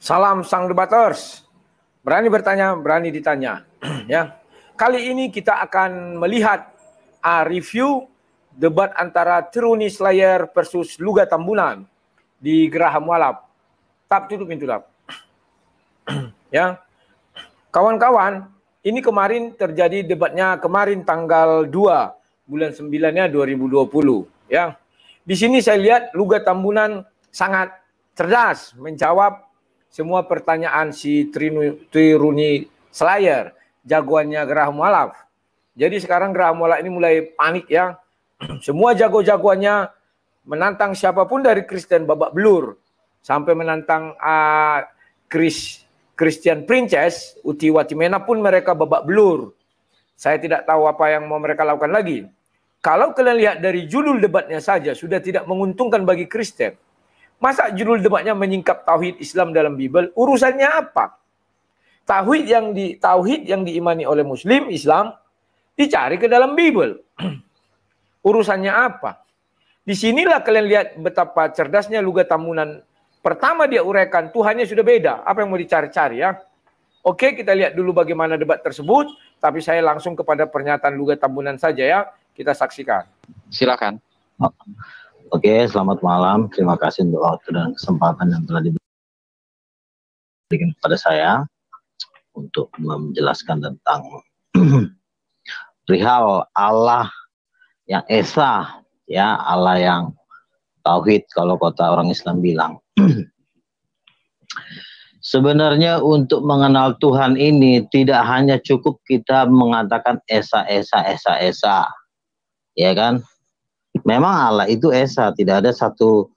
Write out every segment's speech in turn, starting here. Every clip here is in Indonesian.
Salam sang debaters. Berani bertanya, berani ditanya. ya. Kali ini kita akan melihat uh, review debat antara Truni Slayer versus Luga Tambunan di Geraham Walap. Tap tutup pintu tap. ya. Kawan-kawan, ini kemarin terjadi debatnya kemarin tanggal 2 bulan 9-nya 2020, ya. Di sini saya lihat Luga Tambunan sangat cerdas menjawab semua pertanyaan si Triruni Slayer, jagoannya Geraham Walaf. Jadi sekarang Geraham Walaf ini mulai panik ya. Semua jago-jagoannya menantang siapa pun dari Kristen babak belur sampai menantang uh, Chris, Christian Princess, Uti Watimena pun mereka babak belur. Saya tidak tahu apa yang mau mereka lakukan lagi. Kalau kalian lihat dari judul debatnya saja sudah tidak menguntungkan bagi Kristen. Masa judul debatnya menyingkap tauhid Islam dalam Bible? Urusannya apa? Tauhid yang di tauhid yang diimani oleh muslim Islam dicari ke dalam Bible. Urusannya apa? Di sinilah kalian lihat betapa cerdasnya Luga Tamunan. Pertama dia uraikan Tuhannya sudah beda. Apa yang mau dicari-cari ya? Oke, kita lihat dulu bagaimana debat tersebut. Tapi saya langsung kepada pernyataan Luga Tamunan saja ya. Kita saksikan. Silakan. Oke, selamat malam. Terima kasih untuk waktu dan kesempatan yang telah diberikan kepada saya untuk menjelaskan tentang perihal Allah yang esa, ya Allah yang tauhid kalau kota orang Islam bilang. Sebenarnya untuk mengenal Tuhan ini tidak hanya cukup kita mengatakan esa esa esa esa, ya kan? Memang Allah itu esa, tidak ada satu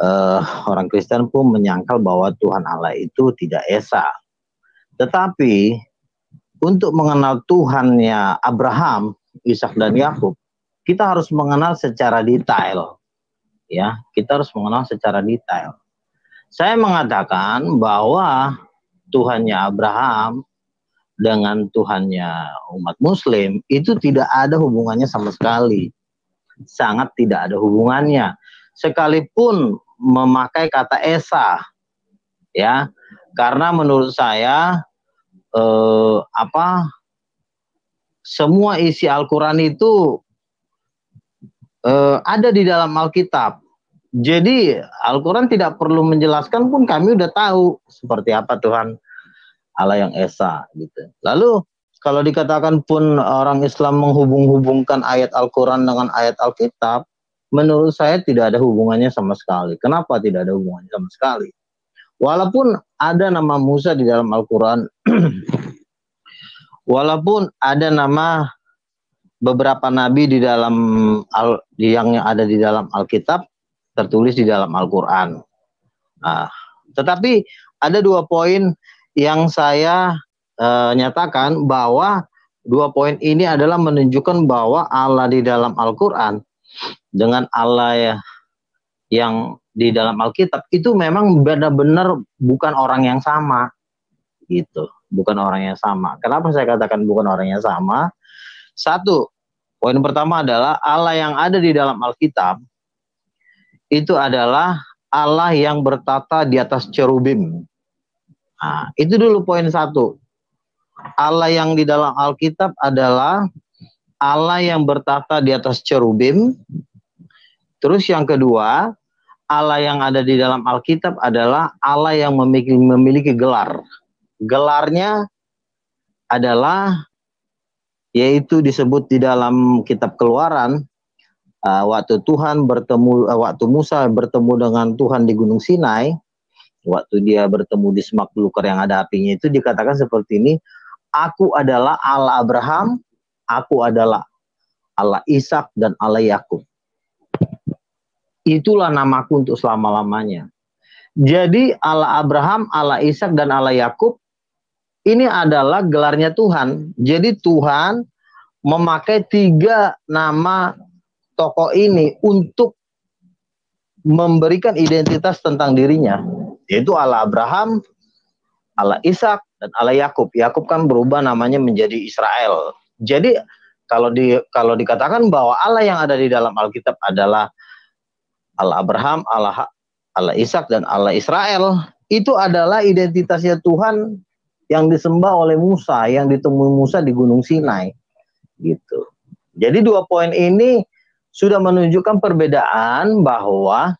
uh, orang Kristen pun menyangkal bahwa Tuhan Allah itu tidak esa. Tetapi untuk mengenal Tuhannya Abraham, Ishak dan Yakub, kita harus mengenal secara detail. Ya, kita harus mengenal secara detail. Saya mengatakan bahwa Tuhannya Abraham dengan Tuhannya umat Muslim itu tidak ada hubungannya sama sekali sangat tidak ada hubungannya. Sekalipun memakai kata esa, ya, karena menurut saya eh, apa semua isi Al-Quran itu eh, ada di dalam Alkitab. Jadi Al-Quran tidak perlu menjelaskan pun kami udah tahu seperti apa Tuhan Allah yang esa gitu. Lalu kalau dikatakan pun orang Islam menghubung-hubungkan ayat Al-Quran dengan ayat Alkitab, menurut saya tidak ada hubungannya sama sekali. Kenapa tidak ada hubungannya sama sekali? Walaupun ada nama Musa di dalam Al-Quran, walaupun ada nama beberapa nabi di dalam al, yang ada di dalam Alkitab tertulis di dalam Al-Quran. Nah, tetapi ada dua poin yang saya uh, nyatakan bahwa dua poin ini adalah menunjukkan bahwa Allah di dalam Al-Qur'an dengan Allah ya, yang di dalam Alkitab itu memang benar-benar bukan orang yang sama. Gitu. Bukan orang yang sama. Kenapa saya katakan bukan orang yang sama? Satu poin pertama adalah Allah yang ada di dalam Alkitab itu adalah Allah yang bertata di atas cherubim. Nah, itu dulu poin satu Allah yang di dalam Alkitab adalah Allah yang bertata di atas cherubim. Terus yang kedua, Allah yang ada di dalam Alkitab adalah Allah yang memiliki, memiliki gelar. Gelarnya adalah yaitu disebut di dalam kitab Keluaran uh, waktu Tuhan bertemu uh, waktu Musa bertemu dengan Tuhan di Gunung Sinai, waktu dia bertemu di semak belukar yang ada apinya itu dikatakan seperti ini, Aku adalah Allah Abraham, aku adalah Allah Ishak dan Allah Yakub. Itulah namaku untuk selama-lamanya. Jadi Allah Abraham, Allah Ishak dan Allah Yakub ini adalah gelarnya Tuhan. Jadi Tuhan memakai tiga nama tokoh ini untuk memberikan identitas tentang dirinya, yaitu Allah Abraham, Allah Ishak dan Allah Yakub. Yakub kan berubah namanya menjadi Israel. Jadi kalau di kalau dikatakan bahwa Allah yang ada di dalam Alkitab adalah Allah Abraham, Allah Allah Ishak dan Allah Israel, itu adalah identitasnya Tuhan yang disembah oleh Musa, yang ditemui Musa di Gunung Sinai. Gitu. Jadi dua poin ini sudah menunjukkan perbedaan bahwa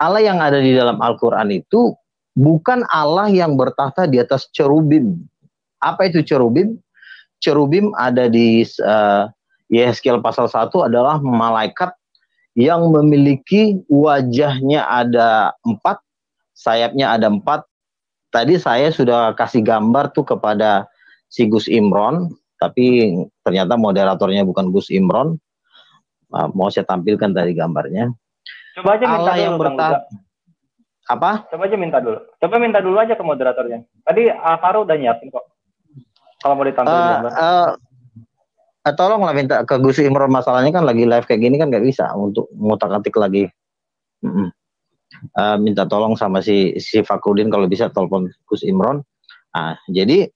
Allah yang ada di dalam Al-Quran itu bukan Allah yang bertahta di atas cerubim. Apa itu cerubim? Cerubim ada di uh, Yehezkiel pasal 1 adalah malaikat yang memiliki wajahnya ada empat, sayapnya ada empat, tadi saya sudah kasih gambar tuh kepada si Gus Imron, tapi ternyata moderatornya bukan Gus Imron. Uh, mau saya tampilkan tadi gambarnya. Coba aja minta Allah yang bertahan. Apa? Coba aja minta dulu. Coba minta dulu aja ke moderatornya. Tadi Alvaro udah nyiapin kok. Kalau mau ditampilkan uh, gambar. Uh, uh, tolonglah minta ke Gus Imron masalahnya kan lagi live kayak gini kan nggak bisa untuk ngutak-atik lagi. Mm -mm uh, minta tolong sama si si Fakrudin kalau bisa telepon Gus Imron. Nah, jadi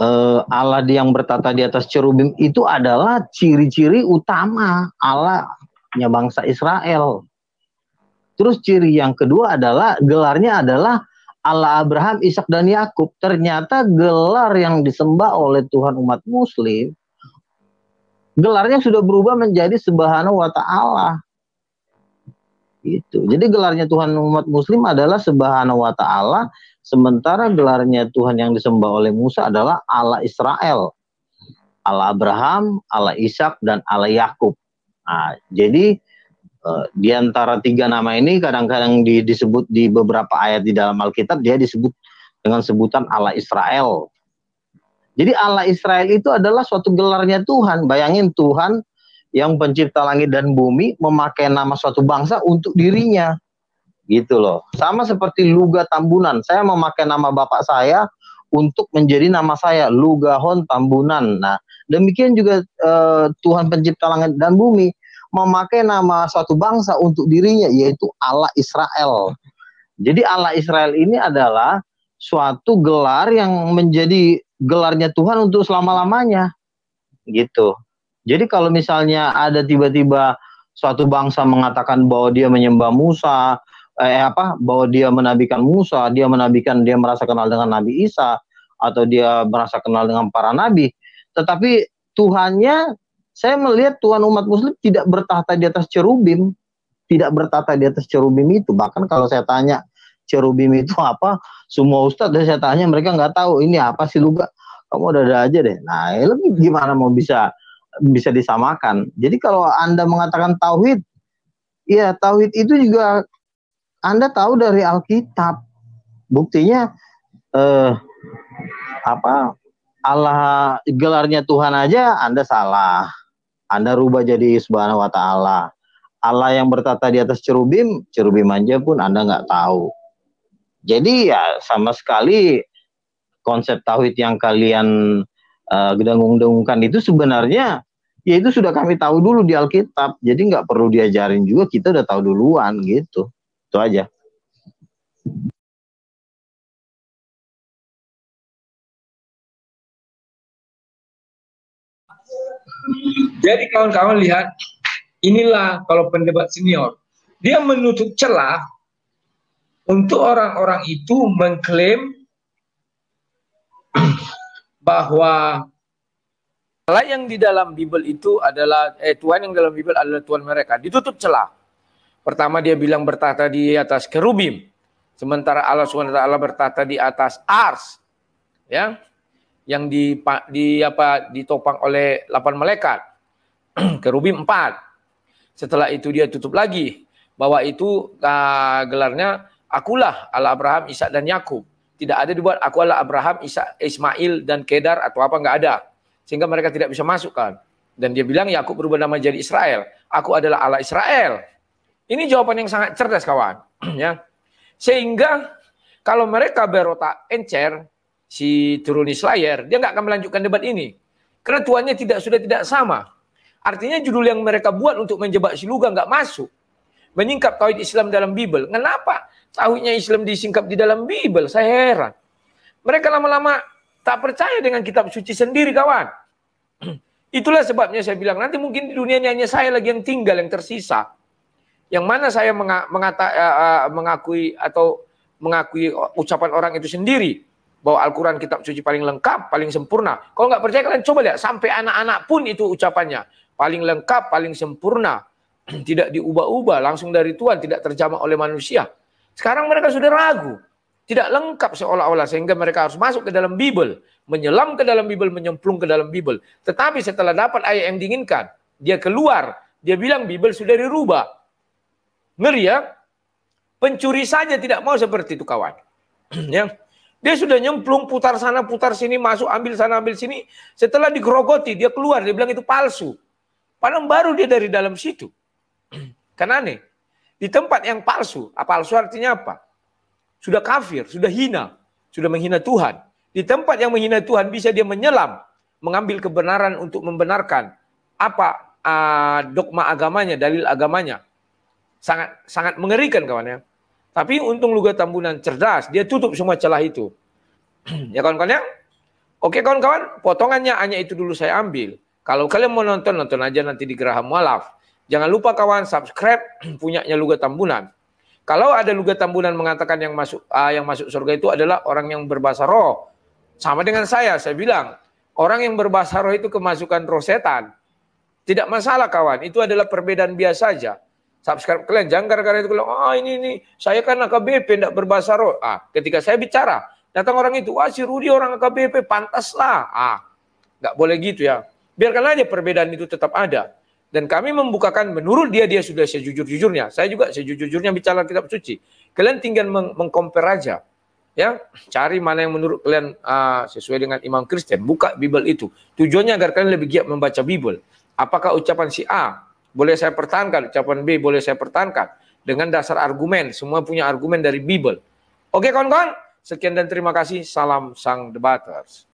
uh, Allah yang bertata di atas cerubim itu adalah ciri-ciri utama Allahnya bangsa Israel. Terus ciri yang kedua adalah gelarnya adalah Allah Abraham, Ishak dan Yakub. Ternyata gelar yang disembah oleh Tuhan umat Muslim gelarnya sudah berubah menjadi Subhanahu wa taala. Itu. Jadi gelarnya Tuhan umat muslim adalah Subhanahu wa taala, sementara gelarnya Tuhan yang disembah oleh Musa adalah Allah Israel. Allah Abraham, Allah Ishak dan Allah Yakub. Nah, jadi uh, di antara tiga nama ini kadang-kadang di, disebut di beberapa ayat di dalam Alkitab dia disebut dengan sebutan Allah Israel. Jadi Allah Israel itu adalah suatu gelarnya Tuhan. Bayangin Tuhan yang pencipta langit dan bumi memakai nama suatu bangsa untuk dirinya. Gitu loh. Sama seperti Luga Tambunan. Saya memakai nama bapak saya untuk menjadi nama saya Lugahon Tambunan. Nah, demikian juga uh, Tuhan pencipta langit dan bumi memakai nama suatu bangsa untuk dirinya yaitu Allah Israel. Jadi Allah Israel ini adalah suatu gelar yang menjadi gelarnya Tuhan untuk selama-lamanya. Gitu. Jadi kalau misalnya ada tiba-tiba suatu bangsa mengatakan bahwa dia menyembah Musa, eh apa, bahwa dia menabikan Musa, dia menabikan dia merasa kenal dengan Nabi Isa atau dia merasa kenal dengan para nabi, tetapi Tuhannya saya melihat Tuhan umat muslim tidak bertahta di atas cerubim, tidak bertahta di atas cerubim itu. Bahkan kalau saya tanya cerubim itu apa, semua ustadz dan saya tanya mereka nggak tahu ini apa sih luga. Kamu ada-ada aja deh. Nah, lebih gimana mau bisa bisa disamakan. Jadi kalau Anda mengatakan tauhid, ya tauhid itu juga Anda tahu dari Alkitab. Buktinya eh apa? Allah gelarnya Tuhan aja Anda salah. Anda rubah jadi subhanahu wa taala. Allah yang bertata di atas cerubim, cerubim aja pun Anda nggak tahu. Jadi ya sama sekali konsep tauhid yang kalian uh, dengung-dengungkan itu sebenarnya ya itu sudah kami tahu dulu di Alkitab. Jadi nggak perlu diajarin juga, kita udah tahu duluan gitu. Itu aja. Jadi kawan-kawan lihat, inilah kalau pendebat senior. Dia menutup celah untuk orang-orang itu mengklaim bahwa Allah yang di dalam Bible itu adalah eh Tuhan yang dalam Bible adalah Tuhan mereka. Ditutup celah. Pertama dia bilang bertata di atas kerubim. Sementara Allah SWT bertata di atas ars. Ya. Yang di, di apa ditopang oleh 8 malaikat. kerubim 4. Setelah itu dia tutup lagi bahwa itu uh, gelarnya akulah Allah Abraham, Ishak dan Yakub. Tidak ada dibuat aku Allah Abraham, Ishak, Ismail dan Kedar atau apa enggak ada sehingga mereka tidak bisa masukkan. Dan dia bilang Yakub berubah nama jadi Israel. Aku adalah Allah Israel. Ini jawaban yang sangat cerdas kawan. ya. Sehingga kalau mereka berotak encer si turuni Slayer, dia nggak akan melanjutkan debat ini. Karena tuannya tidak sudah tidak sama. Artinya judul yang mereka buat untuk menjebak si Luga nggak masuk. Menyingkap tauhid Islam dalam Bible. Kenapa tauhidnya Islam disingkap di dalam Bible? Saya heran. Mereka lama-lama Tak percaya dengan kitab suci sendiri kawan. Itulah sebabnya saya bilang nanti mungkin di dunia hanya saya lagi yang tinggal yang tersisa. Yang mana saya mengata, uh, uh, mengakui atau mengakui ucapan orang itu sendiri bahwa Al-Quran kitab suci paling lengkap, paling sempurna. Kalau nggak percaya kalian coba lihat sampai anak-anak pun itu ucapannya paling lengkap, paling sempurna, tidak diubah-ubah langsung dari Tuhan, tidak terjamah oleh manusia. Sekarang mereka sudah ragu, tidak lengkap seolah-olah sehingga mereka harus masuk ke dalam Bible, menyelam ke dalam Bible, menyemplung ke dalam Bible. Tetapi setelah dapat ayat yang diinginkan, dia keluar, dia bilang Bible sudah dirubah. Ngeri ya? Pencuri saja tidak mau seperti itu kawan. ya. Dia sudah nyemplung putar sana putar sini masuk ambil sana ambil sini. Setelah digerogoti dia keluar dia bilang itu palsu. Padahal baru dia dari dalam situ. kan aneh. Di tempat yang palsu, apa palsu artinya apa? Sudah kafir, sudah hina, sudah menghina Tuhan. Di tempat yang menghina Tuhan bisa dia menyelam, mengambil kebenaran untuk membenarkan apa uh, dogma agamanya, dalil agamanya. Sangat sangat mengerikan kawan ya. Tapi untung Luga Tambunan cerdas, dia tutup semua celah itu. ya kawan-kawan ya? Oke kawan-kawan, potongannya hanya itu dulu saya ambil. Kalau kalian mau nonton, nonton aja nanti di Geraham Mualaf. Jangan lupa kawan subscribe punyanya Luga Tambunan. Kalau ada Luga Tambunan mengatakan yang masuk uh, yang masuk surga itu adalah orang yang berbahasa roh. Sama dengan saya, saya bilang orang yang berbahasa roh itu kemasukan roh setan. Tidak masalah kawan, itu adalah perbedaan biasa saja subscribe kalian. Jangan gara-gara itu bilang, ah ini ini saya kan AKBP tidak berbahasa roh. Ah, ketika saya bicara, datang orang itu, wah si Rudi orang AKBP, pantas lah. Ah, nggak boleh gitu ya. Biarkan aja perbedaan itu tetap ada. Dan kami membukakan menurut dia dia sudah sejujur-jujurnya. Saya juga sejujur-jujurnya bicara kitab suci. Kalian tinggal meng aja. Ya, cari mana yang menurut kalian uh, sesuai dengan imam Kristen. Buka Bible itu. Tujuannya agar kalian lebih giat membaca Bible. Apakah ucapan si A boleh saya pertahankan, ucapan B boleh saya pertahankan dengan dasar argumen, semua punya argumen dari Bible. Oke kawan-kawan, sekian dan terima kasih. Salam sang debaters.